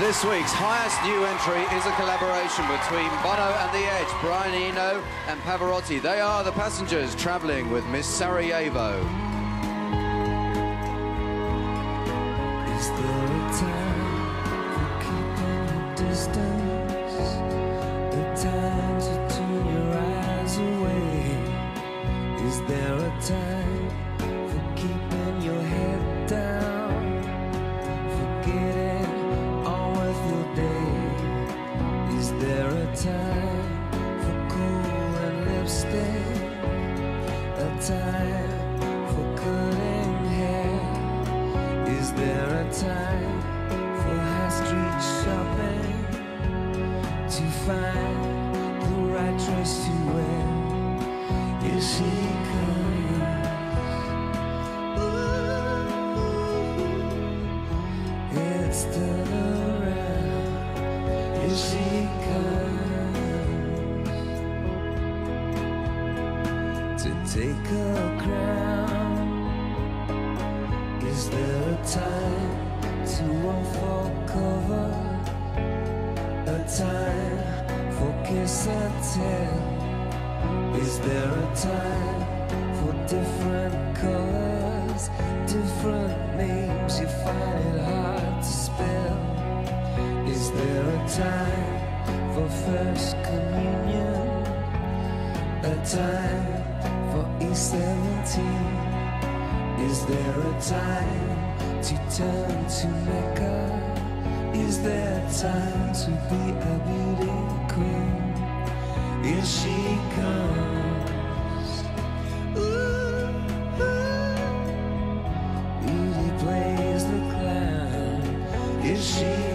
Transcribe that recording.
This week's highest new entry is a collaboration between Bono and The Edge, Brian Eno and Pavarotti. They are the passengers travelling with Miss Sarajevo. Is there a time for keeping distance? The time to turn your eyes away? Is there a time for keeping time for high street shopping to find the right dress to wear? Here she comes. Ooh, it's still around. Here she comes to take her crown. Is there a time Is there a time for different colors, different names? You find it hard to spell. Is there a time for first communion? A time for E17? Is there a time to turn to Mecca? Is there time to be a beauty queen? Here she comes. Ooh, ooh. Beauty plays the clown. Here she